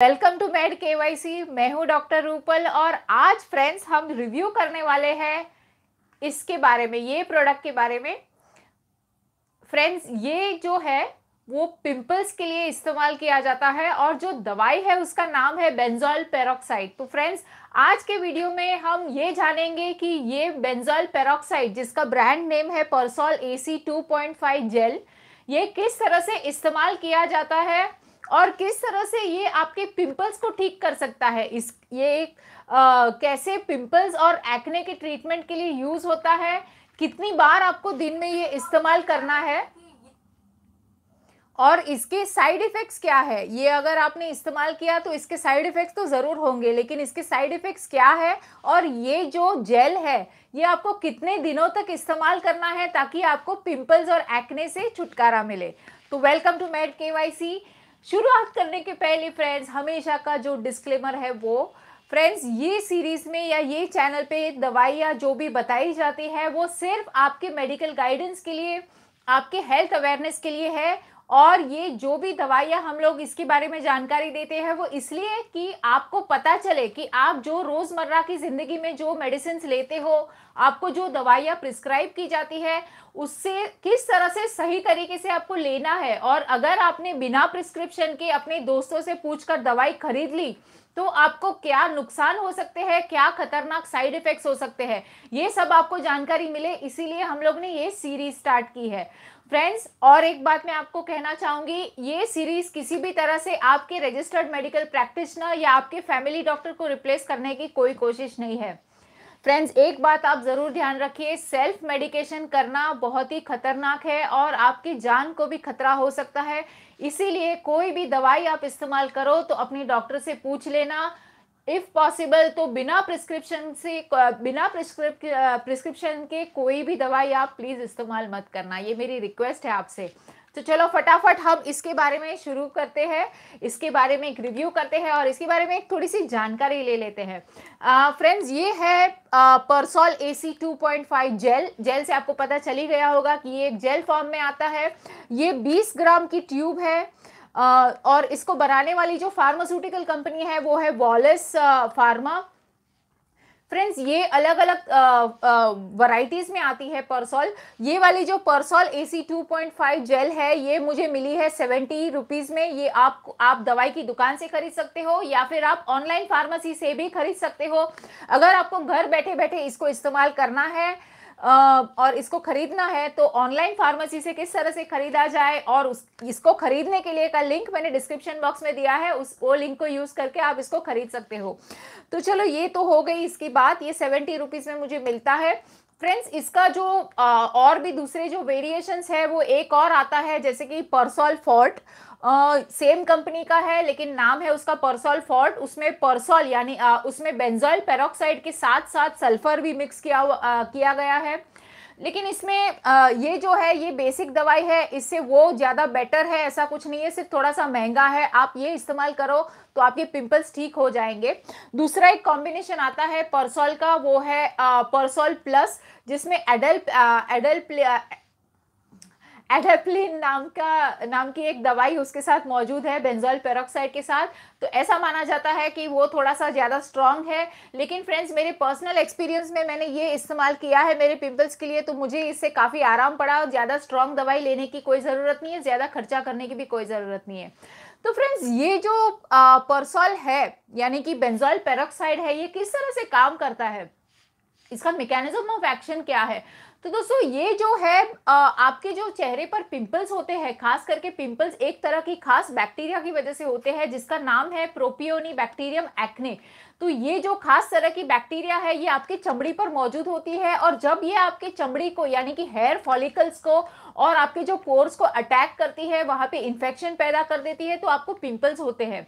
Welcome to med के मैं हूँ डॉक्टर रूपल और आज फ्रेंड्स हम रिव्यू करने वाले हैं इसके बारे में, ये प्रोडक्ट के बारे में। फ्रेंड्स, ये जो है, वो पिंपल्स के लिए इस्तेमाल किया जाता है और जो दवाई है उसका नाम है बेंजोल पेरोक्साइड। तो फ्रेंड्स, आज के वीडियो में हम ये जानेंगे कि ये बेंजोल पेरोक्साइड, जिसका ब्रांड नेम है परसोल ए सी जेल, ये किस तरह से इस्तेमाल किया जाता है और किस तरह से ये आपके पिंपल्स को ठीक कर सकता है? इस, ये एक कैसे पिंपल्स और एक्ने के ट्रीटमेंट के लिए यूज़ होता है? कितनी बार आपको दिन में ये इस्तेमाल करना है? और इसके साइड इफेक्ट्स क्या है? ये अगर आपने इस्तेमाल किया तो इसके साइड इफेक्ट्स तो ज़रूर होंगे, लेकिन इसके साइड इफेक्ट्स क्या है? और ये जो जेल है, ये आपको कितने दिनों तक इस्तेमाल करना है ताकि आपको पिंपल्स और एक्ने से छुटकारा मिले? तो वेलकम टू मेड के वाई सी शुरुआत करने के पहले फ्रेंड्स हमेशा का जो डिस्क्लेमर है वो फ्रेंड्स ये सीरीज़ में या ये चैनल पे दवाइयाँ जो भी बताई जाती है, वो सिर्फ़ आपके मेडिकल गाइडेंस के लिए, आपके हेल्थ अवेयरनेस के लिए है और ये जो भी दवाइयाँ हम लोग इसके बारे में जानकारी देते हैं, वो इसलिए कि आपको पता चले कि आप जो रोज़मर्रा की ज़िंदगी में जो मेडिसिन लेते हो, आपको जो दवाइयाँ प्रिस्क्राइब की जाती है, उससे किस तरह से सही तरीके से आपको लेना है? और अगर आपने बिना प्रिस्क्रिप्शन के अपने दोस्तों से पूछकर दवाई खरीद ली तो आपको क्या नुकसान हो सकते हैं, क्या खतरनाक साइड इफेक्ट्स हो सकते हैं? ये सब आपको जानकारी मिले, इसीलिए हम लोग ने ये सीरीज़ स्टार्ट की है। फ्रेंड्स, और एक बात मैं आपको कहना चाहूँगी, ये सीरीज़ किसी भी तरह से आपके रजिस्टर्ड मेडिकल प्रैक्टिशनर या आपके फैमिली डॉक्टर को रिप्लेस करने की कोई कोशिश नहीं है। फ्रेंड्स एक बात आप ज़रूर ध्यान रखिए सेल्फ मेडिकेशन करना बहुत ही खतरनाक है और आपकी जान को भी खतरा हो सकता है। इसीलिए कोई भी दवाई आप इस्तेमाल करो तो अपने डॉक्टर से पूछ लेना। इफ़ पॉसिबल तो बिना प्रिस्क्रिप्शन से, बिना प्रिस्क्रिप प्रिस्क्रिप्शन के कोई भी दवाई आप प्लीज़ इस्तेमाल मत करना। ये मेरी रिक्वेस्ट है आपसे। तो चलो फटाफट हम इसके बारे में शुरू करते हैं। इसके बारे में एक रिव्यू करते हैं और इसके बारे में एक थोड़ी सी जानकारी ले लेते हैं। फ्रेंड्स ये है Persol A C two point five gel gel से आपको पता चल गया होगा कि ये एक जेल फॉर्म में आता है। ये 20 ग्राम की ट्यूब है और इसको बनाने वाली जो फार्मास्यूटिकल कंपनी है, वो है वॉलेस फार्मा फ्रेंड्स ये अलग अलग वराइटीज़ में आती है परसोल ये वाली जो Persol A C two point five gel है, ये मुझे मिली है सेवेंटी रुपीज़ में. ये आप आप दवाई की दुकान से खरीद सकते हो या फिर आप ऑनलाइन फार्मेसी से भी खरीद सकते हो। अगर आपको घर बैठे बैठे इसको इस्तेमाल करना है और इसको खरीदना है तो ऑनलाइन फार्मेसी से किस तरह से खरीदा जाए और उस इसको खरीदने के लिए का लिंक मैंने डिस्क्रिप्शन बॉक्स में दिया है उस वो लिंक को यूज़ करके आप इसको खरीद सकते हो। तो चलो ये तो हो गई इसकी बात ये सेवेंटी रुपीज़ में मुझे मिलता है। फ्रेंड्स इसका जो आ, और भी दूसरे जो वेरिएशंस है वो एक और आता है जैसे कि परसोल फोर्ट सेम कंपनी का है लेकिन नाम है उसका परसोल फोर्ट उसमें परसोल यानी उसमें बेंजोइल पेरोक्साइड के साथ साथ सल्फ़र भी मिक्स किया आ, किया गया है। लेकिन इसमें आ, ये जो है ये बेसिक दवाई है इससे वो ज़्यादा बेटर है ऐसा कुछ नहीं है सिर्फ़ थोड़ा सा महँगा है। आप ये इस्तेमाल करो तो आपके पिंपल्स ठीक हो जाएँगे। दूसरा एक कॉम्बिनेशन आता है परसोल का वो है परसोल प्लस जिसमें एडल्ट एडल एडेप्लिन नाम का, नाम की एक दवाई उसके साथ मौजूद है, बेंजोल पेरोक्साइड के साथ। तो ऐसा माना जाता है कि वो थोड़ा सा ज़्यादा स्ट्रॉन्ग है। लेकिन फ्रेंड्स मेरे पर्सनल एक्सपीरियंस में मैंने ये इस्तेमाल किया है मेरे पिंपल्स के लिए तो मुझे इससे काफ़ी आराम पड़ा और ज़्यादा स्ट्रॉन्ग दवाई लेने की कोई ज़रूरत नहीं है, ज़्यादा खर्चा करने की भी कोई ज़रूरत नहीं है। तो फ्रेंड्स ये जो परसोल है, यानी कि बेंजोल पेरोक्साइड है, ये किस तरह से काम करता है? इसका मैकेनिज्म ऑफ़ एक्शन क्या है? तो दोस्तों ये जो है आपके जो चेहरे पर पिंपल्स होते हैं खास करके पिंपल्स एक तरह की खास बैक्टीरिया की वजह से होते हैं जिसका नाम है प्रोपियोनी बैक्टीरियम एक्ने तो ये जो खास तरह की बैक्टीरिया है ये आपके चमड़ी पर मौजूद होती है और जब ये आपके चमड़ी को यानी कि हेयर फॉलिकल्स को और आपके जो पोर्स को अटैक करती है वहाँ पे इन्फेक्शन पैदा कर देती है तो आपको पिंपल्स होते हैं।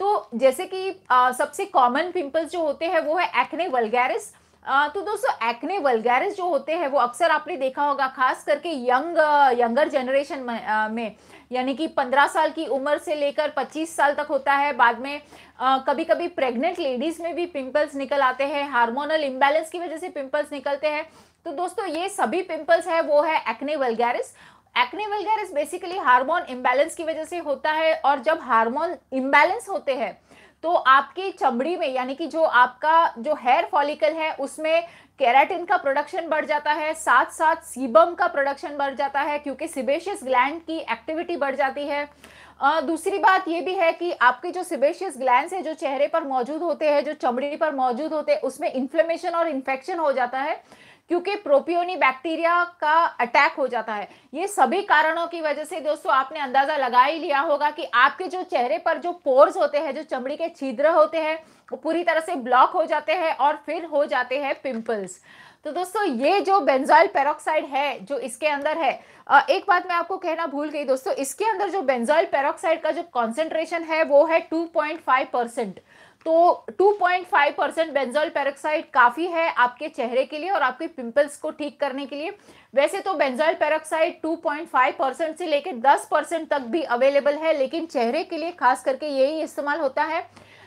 तो जैसे कि आ, सबसे कॉमन पिंपल्स जो होते हैं वो है एक्ने वलगैरिस आ, तो दोस्तों एक्ने वलगैरिस जो होते हैं वो अक्सर आपने देखा होगा खास करके यंग यंगर जनरेशन में, में। यानी कि 15 साल की उम्र से लेकर 25 साल तक होता है। बाद में आ, कभी कभी प्रेग्नेंट लेडीज़ में भी पिंपल्स निकल आते हैं। हार्मोनल इम्बैलेंस की वजह से पिंपल्स निकलते हैं। तो दोस्तों ये सभी पिंपल्स है वो है acne vulgaris acne vulgaris basically hormone imbalance की वजह से होता है और जब हार्मोन इम्बैलेंस होते हैं तो आपकी चमड़ी में यानी कि जो आपका जो हेयर फॉलिकल है उसमें केराटिन का प्रोडक्शन बढ़ जाता है साथ साथ सीबम का प्रोडक्शन बढ़ जाता है क्योंकि सिबेशियस ग्लैंड की एक्टिविटी बढ़ जाती है। आ, दूसरी बात ये भी है कि आपके जो सिबेशियस ग्लैंड है जो चेहरे पर मौजूद होते हैं जो चमड़ी पर मौजूद होते हैं उसमें इन्फ्लेमेशन और इन्फेक्शन हो जाता है। क्योंकि प्रोपियोनी बैक्टीरिया का अटैक हो जाता है। ये सभी कारणों की वजह से दोस्तों आपने अंदाज़ा लगा ही लिया होगा कि आपके जो चेहरे पर जो पोर्स होते हैं, जो चमड़ी के छिद्र होते हैं, वो पूरी तरह से ब्लॉक हो जाते हैं और फिर हो जाते हैं पिंपल्स। तो दोस्तों ये जो बेंजाइल पेरोक्साइड है, जो इसके अंदर है एक बात मैं आपको कहना भूल गई दोस्तों, इसके अंदर जो बेंजाइल पेरोक्साइड का जो कॉन्सेंट्रेशन है, वो है 2.5 परसेंट। तो 2.5 परसेंट बेंजोल पेरोक्साइड काफ़ी है आपके चेहरे के लिए और आपके पिंपल्स को ठीक करने के लिए। वैसे तो बेंजोल पेरोक्साइड 2.5 परसेंट से लेकर 10 परसेंट तक भी अवेलेबल है, लेकिन चेहरे के लिए खास करके यही इस्तेमाल होता है।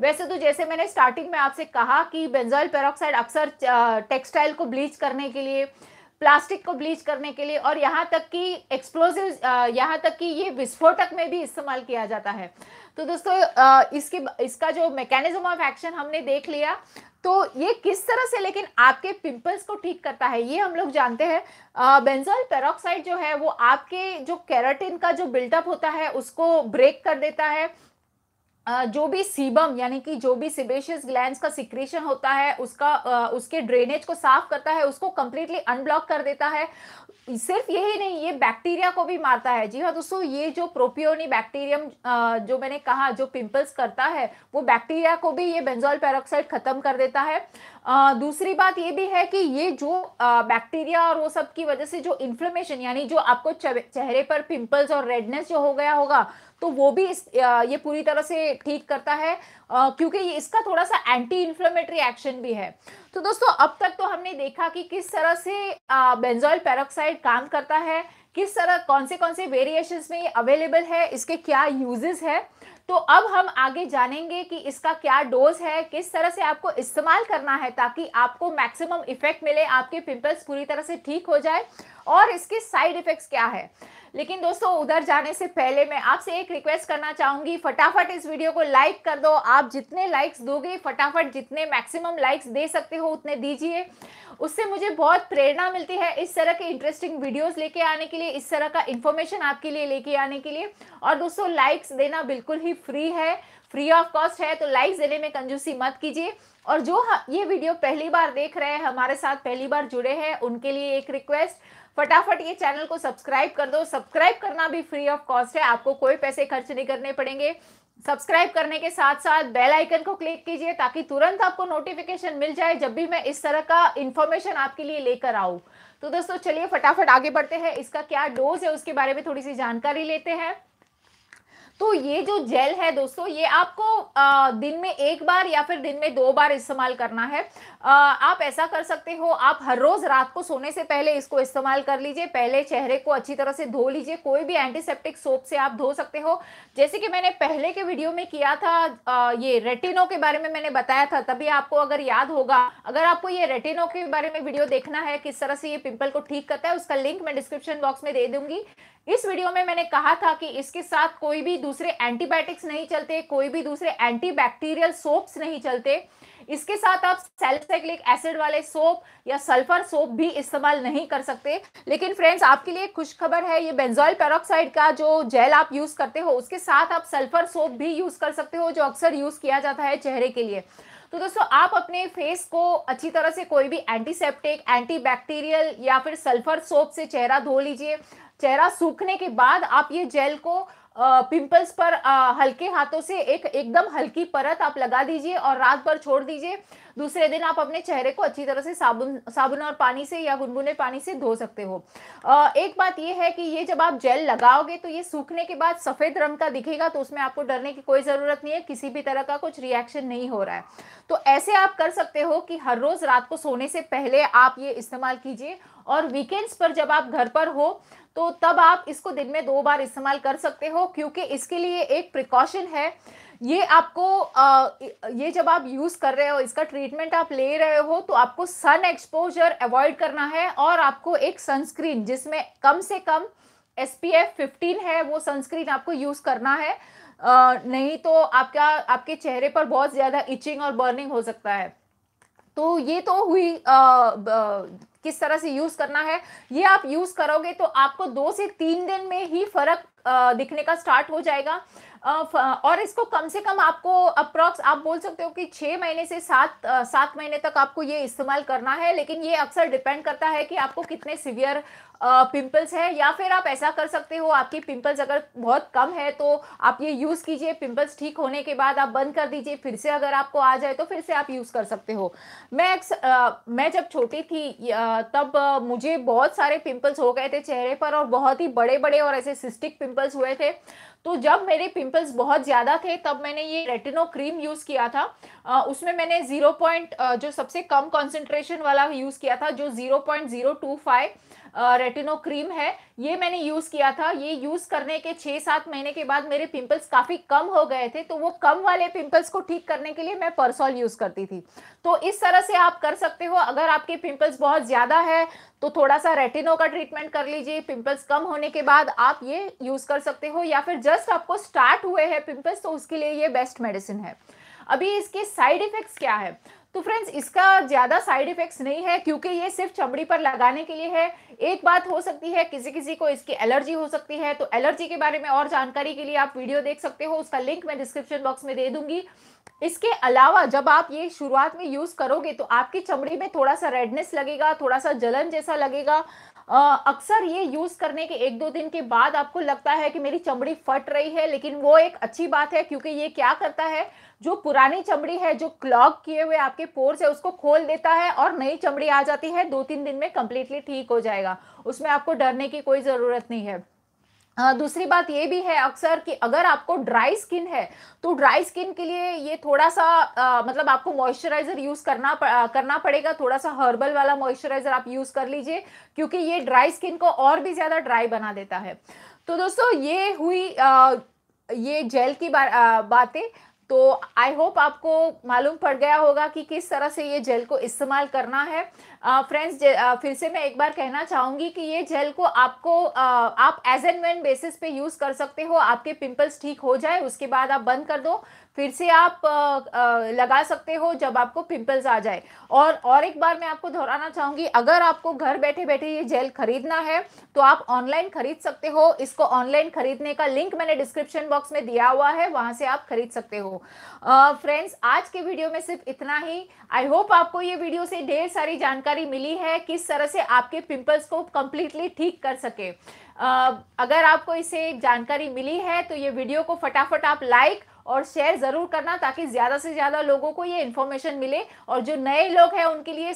वैसे तो जैसे मैंने स्टार्टिंग में आपसे कहा कि बेंजोल पेरोक्साइड अक्सर टेक्सटाइल को ब्लीच करने के लिए प्लास्टिक को ब्लीच करने के लिए और यहाँ तक कि एक्सप्लोजिव यहाँ तक कि ये विस्फोटक में भी इस्तेमाल किया जाता है। तो दोस्तों इसके, इसका जो मैकेनिज्म ऑफ़ एक्शन हमने देख लिया तो ये किस तरह से लेकिन आपके पिंपल्स को ठीक करता है, ये हम लोग जानते हैं। बेंजोल पेरोक्साइड जो है, वो आपके जो कैराटिन का जो बिल्टअप होता है, उसको ब्रेक कर देता है। जो भी सीबम यानी कि जो भी सिबेशियस ग्लैंड का सिक्रेशन होता है, उसका उसके ड्रेनेज को साफ़ करता है, उसको कंप्लीटली अनब्लॉक कर देता है। सिर्फ़ यही नहीं, ये बैक्टीरिया को भी मारता है। जी हाँ दोस्तों, ये जो प्रोपियोनी बैक्टीरियम जो मैंने कहा, जो पिंपल्स करता है, वो बैक्टीरिया को भी ये बेंजोल पेरोक्साइड खत्म कर देता है। दूसरी बात ये भी है कि ये जो बैक्टीरिया और वो सब की वजह से जो इन्फ्लेमेशन यानी जो आपको चेहरे पर पिंपल्स और रेडनेस जो हो गया होगा तो वो भी इस ये पूरी तरह से ठीक करता है क्योंकि ये इसका थोड़ा सा एंटी इन्फ्लेमेटरी एक्शन भी है। तो दोस्तों, अब तक तो हमने देखा कि किस तरह से बेंजोइल पेरोक्साइड काम करता है, किस तरह कौन से कौन से वेरिएशन में ये अवेलेबल है, इसके क्या यूजेस है। तो अब हम आगे जानेंगे कि इसका क्या डोज है, किस तरह से आपको इस्तेमाल करना है, ताकि आपको मैक्सिमम इफ़ेक्ट मिले, आपके पिंपल्स पूरी तरह से ठीक हो जाए, और इसके साइड इफेक्ट्स क्या है। लेकिन दोस्तों, उधर जाने से पहले मैं आपसे एक रिक्वेस्ट करना चाहूँगी। फटाफट इस वीडियो को लाइक कर दो। आप जितने लाइक्स दोगे, फटाफट जितने मैक्सिमम लाइक्स दे सकते हो, उतने दीजिए। उससे मुझे बहुत प्रेरणा मिलती है इस तरह के इंटरेस्टिंग वीडियोस लेके आने के लिए, इस तरह का इन्फॉर्मेशन आपके लिए लेके आने के लिए। और दोस्तों लाइक्स देना बिल्कुल ही फ्री है। फ्री ऑफ़ कॉस्ट है तो लाइक्स देने में कंजूसी मत कीजिए। और जो ये वीडियो पहली बार देख रहे हैं, हमारे साथ पहली बार जुड़े हैं, उनके लिए एक रिक्वेस्ट फटाफट ये चैनल को सब्सक्राइब कर दो। सब्सक्राइब करना भी फ्री ऑफ़ कॉस्ट है, आपको कोई पैसे खर्च नहीं करने पड़ेंगे। सब्सक्राइब करने के साथ साथ बेल आइकन को क्लिक कीजिए, ताकि तुरंत आपको नोटिफिकेशन मिल जाए, जब भी मैं इस तरह का इन्फॉर्मेशन आपके लिए लेकर आऊँ। तो दोस्तों, चलिए फटाफट आगे बढ़ते हैं। इसका क्या डोज है, उसके बारे में थोड़ी सी जानकारी लेते हैं। तो ये जो जेल है दोस्तों, ये आपको दिन में एक बार या फिर दिन में दो बार इस्तेमाल करना है। आप ऐसा कर सकते हो, आप हर रोज रात को सोने से पहले इसको इस्तेमाल कर लीजिए, पहले चेहरे को अच्छी तरह से धो लीजिए, कोई भी एंटीसेप्टिक सोप से आप धो सकते हो। जैसे कि मैंने पहले के वीडियो में किया था ये रेटिनो के बारे में मैंने बताया था, तभी आपको अगर याद होगा, अगर आपको ये रेटिनो के बारे में वीडियो देखना है, किस तरह से ये पिंपल को ठीक करता है, उसका लिंक मैं डिस्क्रिप्शन बॉक्स में दे दूँगी। इस वीडियो में मैंने कहा था कि इसके साथ कोई भी दूसरे एंटीबायोटिक्स नहीं चलते, कोई भी दूसरे एंटीबैक्टीरियल सोप्स नहीं चलते। इसके साथ आप सेल्साइक्लिक एसिड वाले सोप या सल्फ़र सोप भी इस्तेमाल नहीं कर सकते। लेकिन फ्रेंड्स आपके लिए खुश खबर है, ये बेंजोइल पेरोक्साइड का जो जेल आप यूज़ करते हो, उसके साथ आप सल्फ़र सोप भी यूज़ कर सकते हो, जो अक्सर यूज़ किया जाता है चेहरे के लिए। तो दोस्तों, आप अपने फेस को अच्छी तरह से कोई भी एंटीसेप्टिक एंटीबैक्टीरियल या फिर सल्फ़र सोप से चेहरा धो लीजिए। चेहरा सूखने के बाद आप ये जेल को पिंपल्स पर हल्के हाथों से एक एकदम हल्की परत आप लगा दीजिए और रात भर छोड़ दीजिए। दूसरे दिन आप अपने चेहरे को अच्छी तरह से साबुन साबुन और पानी से या गुनगुने पानी से धो सकते हो। एक बात यह है कि ये जब आप जेल लगाओगे तो ये सूखने के बाद सफ़ेद रंग का दिखेगा तो उसमें आपको डरने की कोई ज़रूरत नहीं है, किसी भी तरह का कुछ रिएक्शन नहीं हो रहा है। तो ऐसे आप कर सकते हो कि हर रोज़ रात को सोने से पहले आप ये इस्तेमाल कीजिए और वीकेंड्स पर जब आप घर पर हो तो तब आप इसको दिन में दो बार इस्तेमाल कर सकते हो क्योंकि इसके लिए एक प्रिकॉशन है। ये आपको आ, ये जब आप यूज़ कर रहे हो इसका ट्रीटमेंट आप ले रहे हो तो आपको सन एक्सपोजर अवॉइड करना है और आपको एक सनस्क्रीन जिसमें कम से कम एस पी एफ़ फिफ्टीन है वो सनस्क्रीन आपको यूज़ करना है। आ, नहीं तो आपका आपके चेहरे पर बहुत ज़्यादा इचिंग और बर्निंग हो सकता है। तो ये तो हुई आ, किस तरह से यूज़ करना है, ये आप यूज़ करोगे तो आपको दो से तीन दिन में ही फ़र्क दिखने का स्टार्ट हो जाएगा। और इसको कम से कम आपको अप्रॉक्स आप बोल सकते हो कि छः महीने से सात सात महीने तक आपको ये इस्तेमाल करना है, लेकिन ये अक्सर डिपेंड करता है कि आपको कितने सिवियर पिंपल्स है या फिर आप ऐसा कर सकते हो आपकी पिंपल्स अगर बहुत कम है तो आप ये यूज़ कीजिए पिंपल्स ठीक होने के बाद आप बंद कर दीजिए फिर से अगर आपको आ जाए तो फिर से आप यूज़ कर सकते हो। मैं एक, आ, मैं जब छोटी थी तब मुझे बहुत सारे पिंपल्स हो गए थे चेहरे पर और बहुत ही बड़े बड़े और ऐसे सिस्टिक पिंपल्स हुए थे। तो जब मेरे पिंपल्स बहुत ज़्यादा थे तब मैंने ये रेटिनो क्रीम यूज़ किया था। आ, उसमें मैंने ज़ीरो पॉइंट जो सबसे कम कॉन्सेंट्रेशन वाला यूज़ किया था जो zero point zero two five retino cream है। ये मैंने यूज़ किया था। ये यूज़ करने के छः सात महीने के बाद मेरे पिंपल्स काफ़ी कम हो गए थे तो वो कम वाले पिंपल्स को ठीक करने के लिए मैं परसॉल यूज़ करती थी। तो इस तरह से आप कर सकते हो। अगर आपके पिंपल्स बहुत ज़्यादा है तो थोड़ा सा रेटिनो का ट्रीटमेंट कर लीजिए। पिंपल्स कम होने के बाद आप ये यूज़ कर सकते हो, या फिर जस्ट आपको स्टार्ट हुए हैं पिंपल्स तो उसके लिए ये बेस्ट मेडिसिन है। अभी इसके साइड इफ़ेक्ट्स क्या है? तो फ्रेंड्स इसका ज़्यादा साइड इफ़ेक्ट्स नहीं है, क्योंकि ये सिर्फ़ चमड़ी पर लगाने के लिए है। एक बात हो सकती है किसी किसी को इसकी एलर्जी हो सकती है तो एलर्जी के बारे में और जानकारी के लिए आप वीडियो देख सकते हो, उसका लिंक मैं डिस्क्रिप्शन बॉक्स में दे दूँगी। इसके अलावा, जब आप ये शुरुआत में यूज़ करोगे तो आपकी चमड़ी में थोड़ा सा रेडनेस लगेगा, थोड़ा सा जलन जैसा लगेगा अक्सर ये यूज़ करने के एक दो दिन के बाद आपको लगता है कि मेरी चमड़ी फट रही है, लेकिन वो एक अच्छी बात है, क्योंकि ये क्या करता है, जो पुरानी चमड़ी है, जो क्लॉग किए हुए आपके पोर्स है, उसको खोल देता है और नई चमड़ी आ जाती है, दो तीन दिन में कंप्लीटली ठीक हो जाएगा। उसमें आपको डरने की कोई ज़रूरत नहीं है। दूसरी बात ये भी है अक्सर कि अगर आपको ड्राई स्किन है तो ड्राई स्किन के लिए ये थोड़ा सा आ, मतलब आपको मॉइस्चराइजर यूज़ करना आ, करना पड़ेगा। थोड़ा सा हर्बल वाला मॉइस्चराइजर आप यूज़ कर लीजिए क्योंकि ये ड्राई स्किन को और भी ज़्यादा ड्राई बना देता है। तो दोस्तों ये हुई आ, ये जेल की बा, बातें। तो आई होप आपको मालूम पड़ गया होगा कि किस तरह से ये जेल को इस्तेमाल करना है। फ्रेंड्स फिर से मैं एक बार कहना चाहूँगी कि ये जेल को आपको uh, आप एज एंड वेन बेसिस पे यूज़ कर सकते हो आपके पिंपल्स ठीक हो जाए उसके बाद आप बंद कर दो। फिर से आप आ, आ, लगा सकते हो जब आपको पिंपल्स आ जाए। और और एक बार मैं आपको दोहराना चाहूँगी अगर आपको घर बैठे बैठे ये जेल खरीदना है तो आप ऑनलाइन खरीद सकते हो। इसको ऑनलाइन खरीदने का लिंक मैंने डिस्क्रिप्शन बॉक्स में दिया हुआ है वहाँ से आप खरीद सकते हो। फ्रेंड्स आज के वीडियो में सिर्फ़ इतना ही। आई होप आपको ये वीडियो से ढेर सारी जानकारी मिली है किस तरह से आपके पिंपल्स को कम्प्लीटली ठीक कर सके। अगर आपको इसे जानकारी मिली है तो ये वीडियो को फटाफट आप लाइक और शेयर ज़रूर करना ताकि ज़्यादा से ज़्यादा लोगों को ये इन्फॉर्मेशन मिले और जो नए लोग हैं उनके लिए